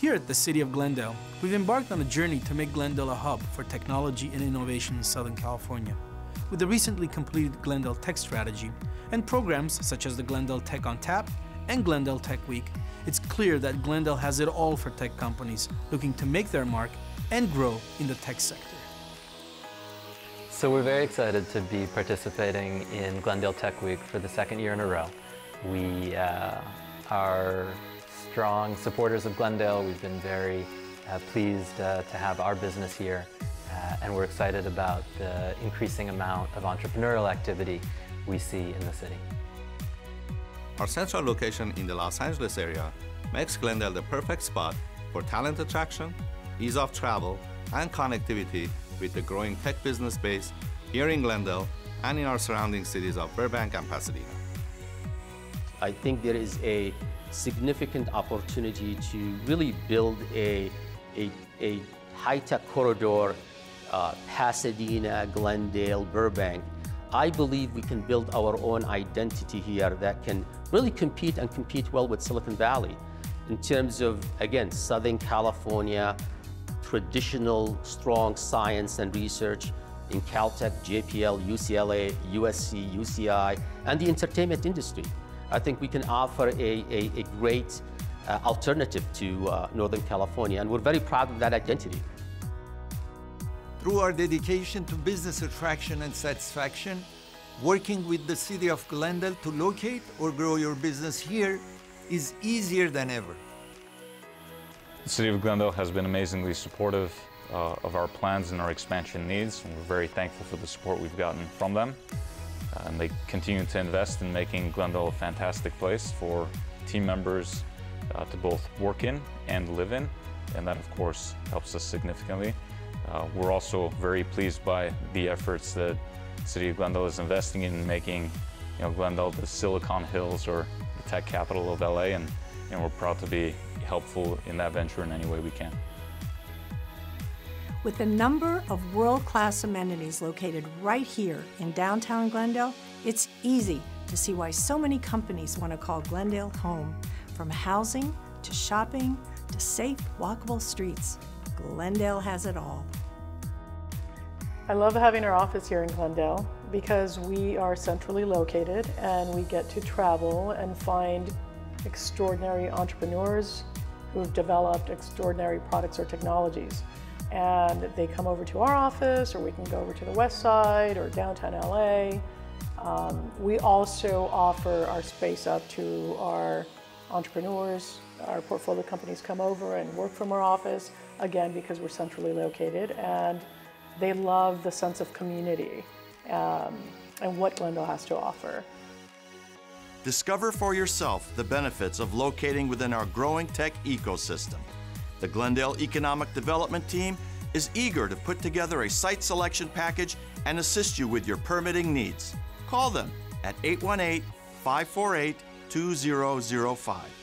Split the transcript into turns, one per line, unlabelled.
Here at the City of Glendale, we've embarked on a journey to make Glendale a hub for technology and innovation in Southern California. With the recently completed Glendale Tech Strategy and programs such as the Glendale Tech on Tap and Glendale Tech Week, it's clear that Glendale has it all for tech companies looking to make their mark and grow in the tech sector.
So we're very excited to be participating in Glendale Tech Week for the second year in a row. We uh, are strong supporters of Glendale. We've been very uh, pleased uh, to have our business here uh, and we're excited about the increasing amount of entrepreneurial activity we see in the city.
Our central location in the Los Angeles area makes Glendale the perfect spot for talent attraction, ease of travel, and connectivity with the growing tech business base here in Glendale and in our surrounding cities of Burbank and Pasadena.
I think there is a significant opportunity to really build a, a, a high-tech corridor, uh, Pasadena, Glendale, Burbank. I believe we can build our own identity here that can really compete and compete well with Silicon Valley in terms of, again, Southern California, traditional, strong science and research in Caltech, JPL, UCLA, USC, UCI, and the entertainment industry. I think we can offer a, a, a great uh, alternative to uh, Northern California, and we're very proud of that identity.
Through our dedication to business attraction and satisfaction, working with the City of Glendale to locate or grow your business here is easier than ever.
The City of Glendale has been amazingly supportive uh, of our plans and our expansion needs, and we're very thankful for the support we've gotten from them. Uh, and they continue to invest in making Glendale a fantastic place for team members uh, to both work in and live in, and that of course helps us significantly. Uh, we're also very pleased by the efforts that City of Glendale is investing in making you know, Glendale the Silicon Hills or the tech capital of LA, and, and we're proud to be helpful in that venture in any way we can.
With a number of world-class amenities located right here in downtown Glendale, it's easy to see why so many companies want to call Glendale home. From housing to shopping to safe, walkable streets, Glendale has it all.
I love having our office here in Glendale because we are centrally located and we get to travel and find extraordinary entrepreneurs who've developed extraordinary products or technologies and they come over to our office or we can go over to the west side or downtown LA. Um, we also offer our space up to our entrepreneurs. Our portfolio companies come over and work from our office, again, because we're centrally located, and they love the sense of community um, and what Glendale has to offer.
Discover for yourself the benefits of locating within our growing tech ecosystem. The Glendale Economic Development Team is eager to put together a site selection package and assist you with your permitting needs. Call them at 818 548 2005.